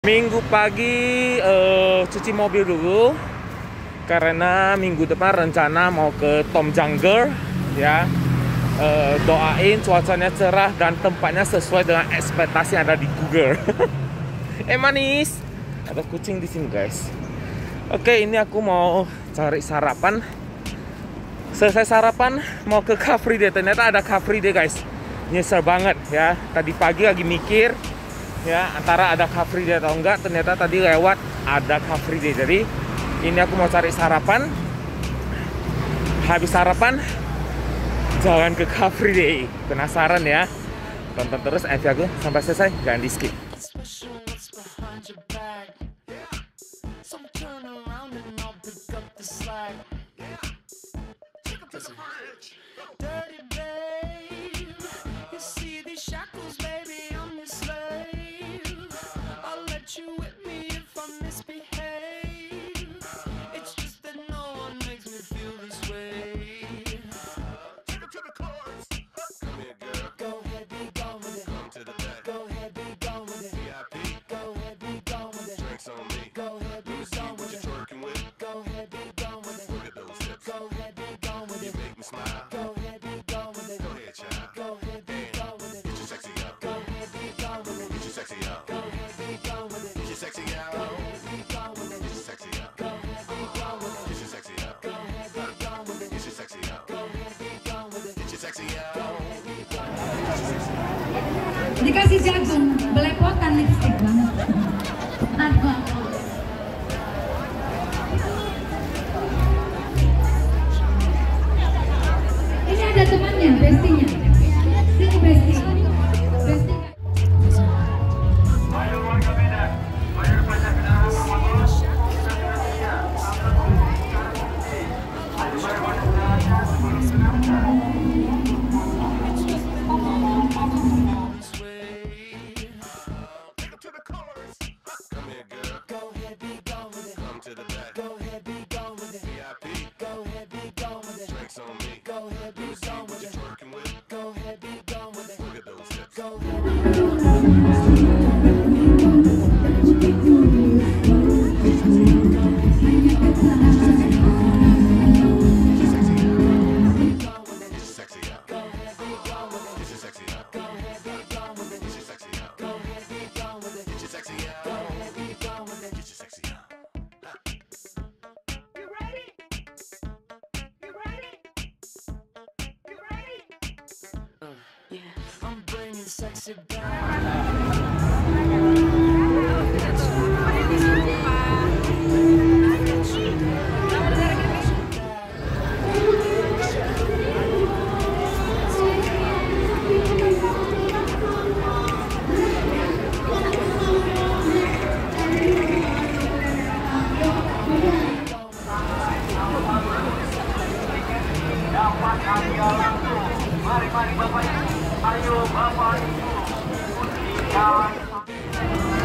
Minggu pagi uh, cuci mobil dulu karena minggu depan rencana mau ke Tom Jungle ya. Uh, doain cuacanya cerah dan tempatnya sesuai dengan ekspektasi yang ada di Google. eh manis, ada kucing di sini guys. Oke, ini aku mau cari sarapan. Selesai sarapan mau ke Car Free. Ternyata ada Car Free guys. Nyesel banget ya. Tadi pagi lagi mikir ya antara ada car free day atau enggak ternyata tadi lewat ada car free day jadi ini aku mau cari sarapan. Habis sarapan jalan ke car free day penasaran ya? Tonton terus FV aku sampai selesai jangan di skip dikasih jagung belepotan lipstick banget. Ini ada temannya bestinya. Sini besti besti sexy guy. Bye-bye. Bye-bye.